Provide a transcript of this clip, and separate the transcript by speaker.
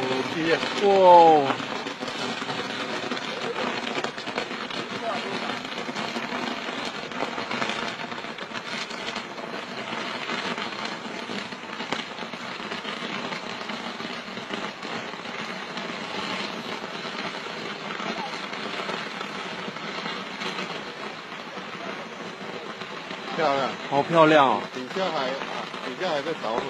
Speaker 1: 哦，天，哇，漂亮，
Speaker 2: 好漂亮哦，
Speaker 1: 底下还啊，底下还在着火。